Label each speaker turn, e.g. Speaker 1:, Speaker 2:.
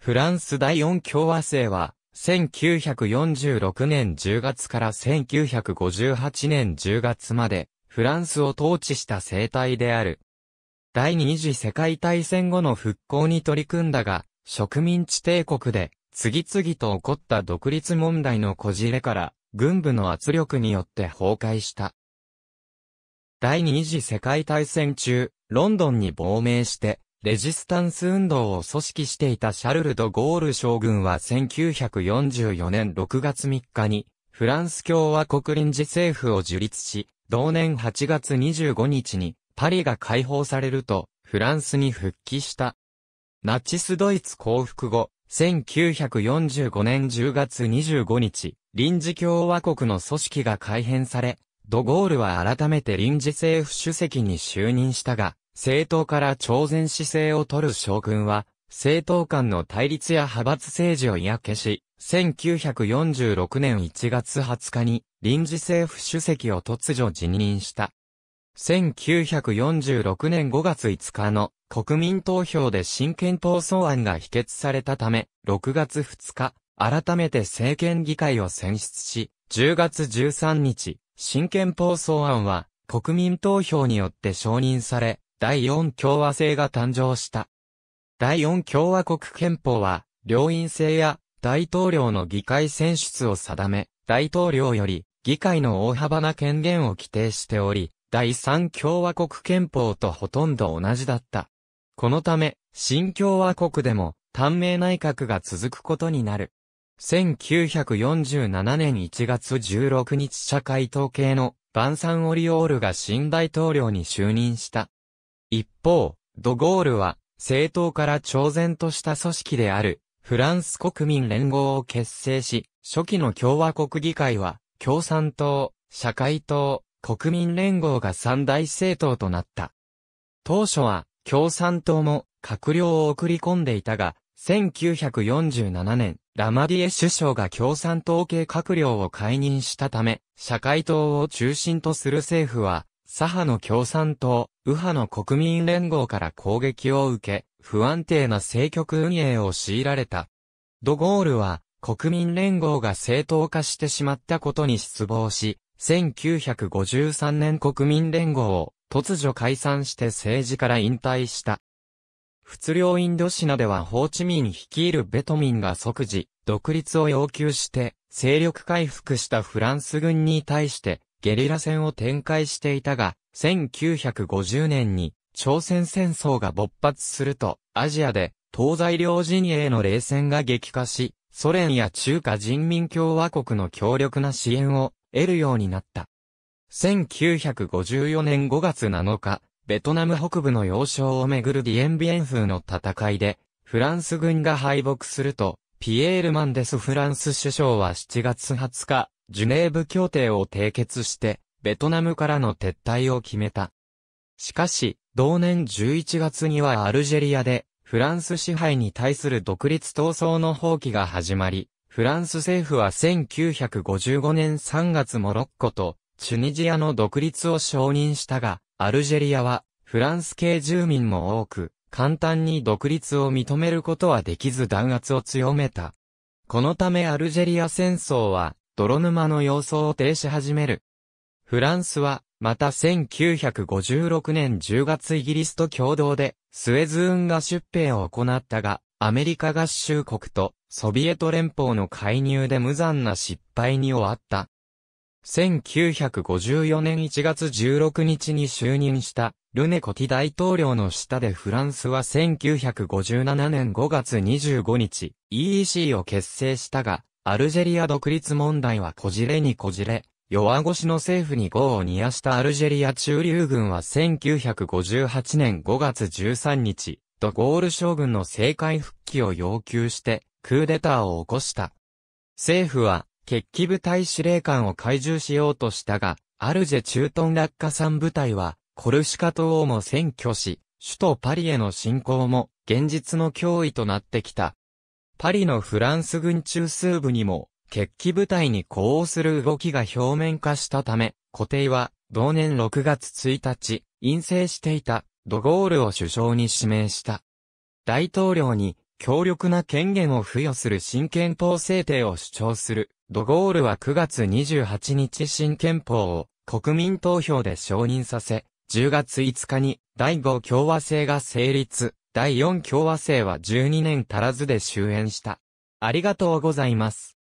Speaker 1: フランス第四共和制は、1946年10月から1958年10月まで、フランスを統治した政体である。第二次世界大戦後の復興に取り組んだが、植民地帝国で、次々と起こった独立問題のこじれから、軍部の圧力によって崩壊した。第二次世界大戦中、ロンドンに亡命して、レジスタンス運動を組織していたシャルル・ド・ゴール将軍は1944年6月3日に、フランス共和国臨時政府を樹立し、同年8月25日に、パリが解放されると、フランスに復帰した。ナチスドイツ降伏後、1945年10月25日、臨時共和国の組織が改編され、ドゴールは改めて臨時政府主席に就任したが、政党から朝鮮姿勢を取る将軍は、政党間の対立や派閥政治を嫌気し、1946年1月20日に臨時政府主席を突如辞任した。1946年5月5日の国民投票で新憲法草案が否決されたため、6月2日、改めて政権議会を選出し、10月13日、新憲法草案は国民投票によって承認され、第四共和制が誕生した。第四共和国憲法は、両院制や大統領の議会選出を定め、大統領より議会の大幅な権限を規定しており、第三共和国憲法とほとんど同じだった。このため、新共和国でも短命内閣が続くことになる。1947年1月16日社会統計のバンサン・オリオールが新大統領に就任した。一方、ドゴールは、政党から超然とした組織である、フランス国民連合を結成し、初期の共和国議会は、共産党、社会党、国民連合が三大政党となった。当初は、共産党も閣僚を送り込んでいたが、1947年、ラマディエ首相が共産党系閣僚を解任したため、社会党を中心とする政府は、左派の共産党、右派の国民連合から攻撃を受け、不安定な政局運営を強いられた。ドゴールは、国民連合が正当化してしまったことに失望し、1953年国民連合を突如解散して政治から引退した。仏領インドシナではホーチミン率いるベトミンが即時、独立を要求して、勢力回復したフランス軍に対して、ゲリラ戦を展開していたが、1950年に朝鮮戦争が勃発すると、アジアで東西両陣営の冷戦が激化し、ソ連や中華人民共和国の強力な支援を得るようになった。1954年5月7日、ベトナム北部の要衝をめぐるディエンビエン風の戦いで、フランス軍が敗北すると、ピエール・マンデス・フランス首相は7月20日、ジュネーブ協定を締結して、ベトナムからの撤退を決めた。しかし、同年11月にはアルジェリアで、フランス支配に対する独立闘争の放棄が始まり、フランス政府は1955年3月モロッコとチュニジアの独立を承認したが、アルジェリアはフランス系住民も多く、簡単に独立を認めることはできず弾圧を強めた。このためアルジェリア戦争は泥沼の様相を呈し始める。フランスは、また1956年10月イギリスと共同で、スエズ運河出兵を行ったが、アメリカ合衆国とソビエト連邦の介入で無残な失敗に終わった。1954年1月16日に就任したルネコティ大統領の下でフランスは1957年5月25日 EEC を結成したが、アルジェリア独立問題はこじれにこじれ、弱腰の政府に業を煮やしたアルジェリア中流軍は1958年5月13日、ドゴール将軍の政界復帰を要求して、クーデターを起こした。政府は、決起部隊司令官を改充しようとしたが、アルジェ駐屯落下山部隊は、コルシカ島をも占拠し、首都パリへの侵攻も現実の脅威となってきた。パリのフランス軍中枢部にも、決起部隊に呼応する動きが表面化したため、固定は、同年6月1日、陰性していた、ドゴールを首相に指名した。大統領に、強力な権限を付与する新憲法制定を主張する、ドゴールは9月28日新憲法を、国民投票で承認させ、10月5日に第5共和制が成立。第4共和制は12年足らずで終焉した。ありがとうございます。